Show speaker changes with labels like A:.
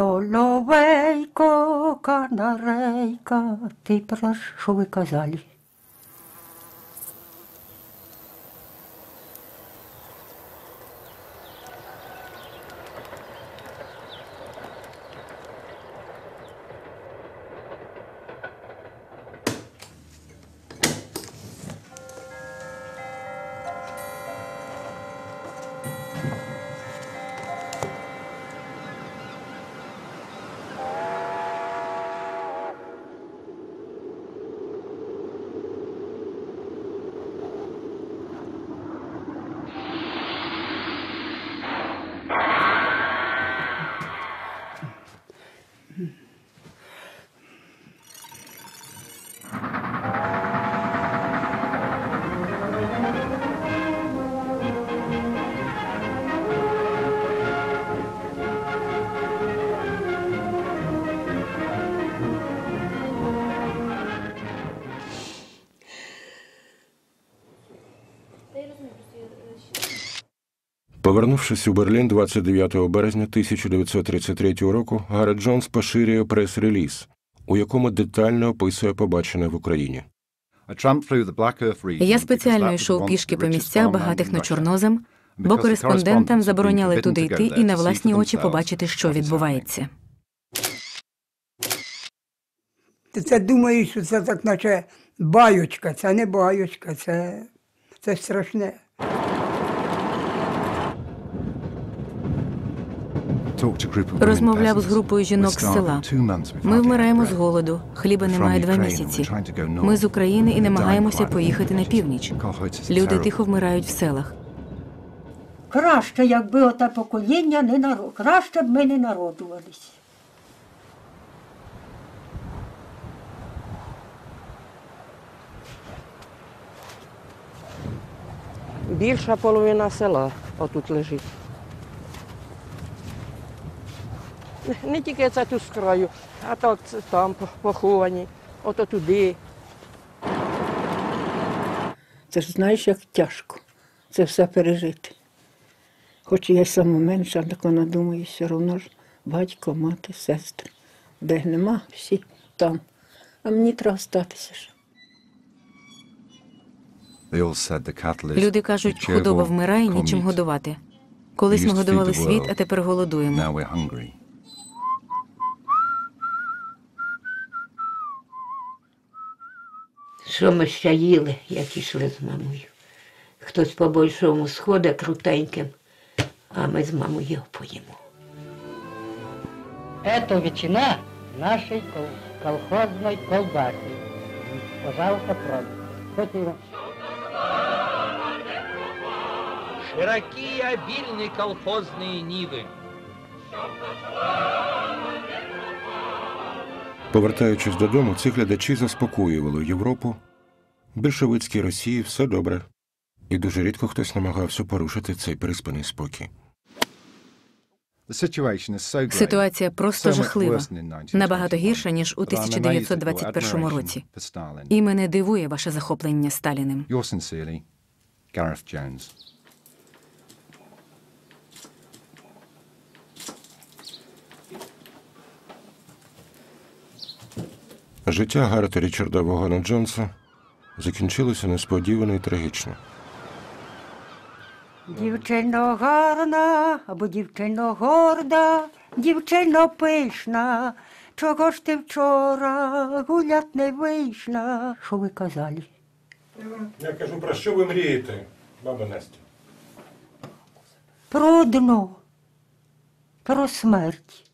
A: Соловейко, канарейка, ти про що ви казали?
B: Повернувшись у Берлін 29 березня 1933 року, Гаррет Джонс поширює прес-реліз, у якому детально описує побачене в Україні.
C: Я спеціально йшов пішки по місцях, багатих на чорнозем, бо кореспондентам забороняли туди йти і на власні очі побачити, що відбувається.
A: Ти це думаєш, що це так, наче байочка, це не байочка, це, це страшне.
C: Розмовляв з групою жінок з села. Ми вмираємо з голоду, хліба немає два місяці. Ми з України і намагаємося поїхати на північ. Люди тихо вмирають в селах.
A: Краще, якби оте покоління не народ. Краще б ми не народжувались.
D: Більша половина села отут лежить. Не- тільки це тут з краю, а так там поховані, ото туди.
E: Це ж знаєш, як тяжко це все пережити. Хоч я сама менша, так вона думає, все одно ж батько, мати, сестри. Де нема, всі там. А мені треба статися ж.
C: Люди кажуть, худоба вмирає, нічим годувати. Колись ми годували світ, а тепер голодуємо.
F: Що ми ще їли, як ішли з мамою. Хтось по большому сходить крутеньким, а ми з мамою поїмо.
G: Это ветчина нашей кол- колхозной колбасы. Пожалуйста, пробуйте. Хоть и-
H: Широки и обильны колхозные нивы.
B: Повертаючись додому, ці глядачі заспокоювали Європу. Більшовицькій Росії все добре. І дуже рідко хтось намагався порушити цей приспаний спокій.
C: Ситуація просто жахлива. Набагато гірша, ніж у 1921 році. І мене дивує ваше захоплення Сталіним.
B: Життя Гаррета Річарда Вогана Джонса закінчилося несподівано і трагічно.
A: Дівчино гарна, або дівчино горда, дівчино пишна, чого ж ти вчора гулять не вийшла? Що ви казали?
B: Я кажу, про що ви мрієте, баба Настя?
A: Про одно, про смерть.